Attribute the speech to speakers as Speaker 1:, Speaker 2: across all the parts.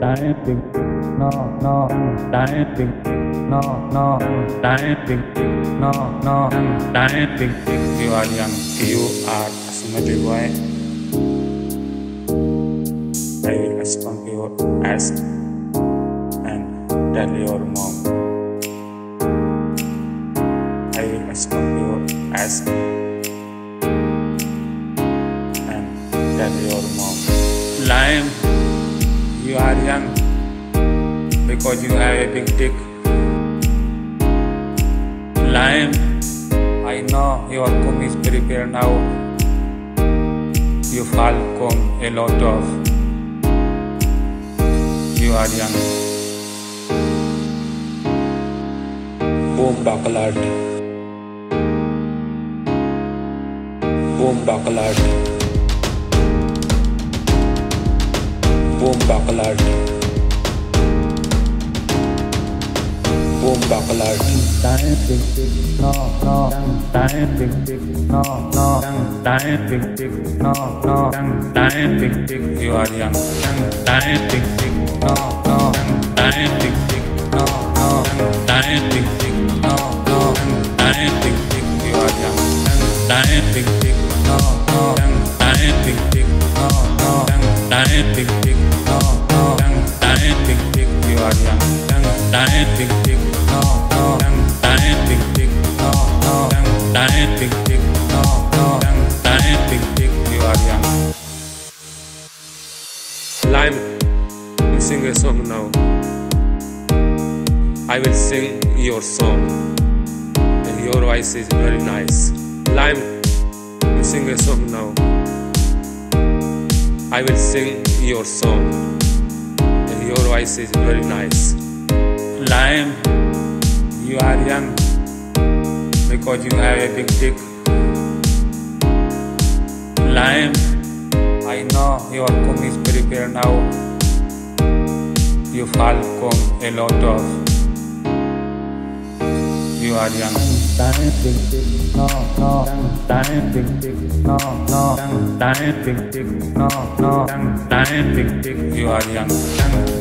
Speaker 1: dancing, no, no, dancing, no, no, dancing, no, no, dancing. You are young, you are symmetry boy. I will respond your ask and tell your mom. I will respond your ask and tell your mom. Lime, you are young because you have a big dick. Lime, I know your comb is prepared now. You fall comb a lot of. You are young. Boom bacalard. Boom bacalard. Boom bacalard. Boom bacalard. Dancing, no, no, dancing, no, no, dancing, no, no, dancing. You are young. Dancing, no, no, dancing, no, no, dancing, no, no, dancing. You are young. Dancing, no, no, dancing, no, no, dancing,
Speaker 2: Lime, sing a song now. I will sing your song, and your voice is very nice. Lime, sing a song now. I will sing your song, your voice is very nice.
Speaker 1: Lime, you are young because you have a big dick. Lime, I know your comb is prepared now. You fall comb a lot of. You are young. No, no, dancing, no, no, no, no, dancing. You are young. No, no, dancing, no, no, dancing, no, no, dancing. You are young.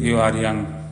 Speaker 1: You are young.